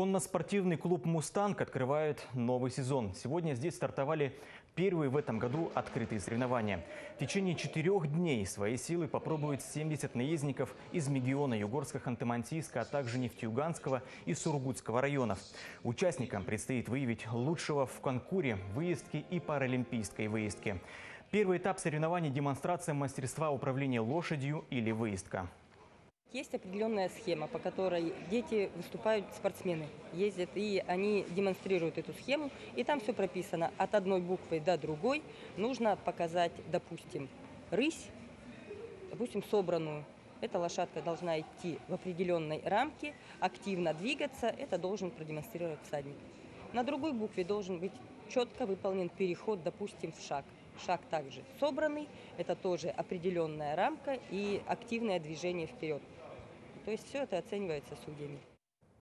Конно-спортивный клуб «Мустанг» открывает новый сезон. Сегодня здесь стартовали первые в этом году открытые соревнования. В течение четырех дней свои силы попробуют 70 наездников из Мегиона, Югорска, Ханты-Мансийска, а также Нефтеюганского и Сургутского районов. Участникам предстоит выявить лучшего в конкуре, выездке и паралимпийской выездке. Первый этап соревнований – демонстрация мастерства управления лошадью или выездка. Есть определенная схема, по которой дети выступают, спортсмены ездят, и они демонстрируют эту схему, и там все прописано. От одной буквы до другой нужно показать, допустим, рысь, допустим, собранную. Эта лошадка должна идти в определенной рамке, активно двигаться, это должен продемонстрировать всадник. На другой букве должен быть четко выполнен переход, допустим, в шаг. Шаг также собранный, это тоже определенная рамка и активное движение вперед. То есть все это оценивается судьями.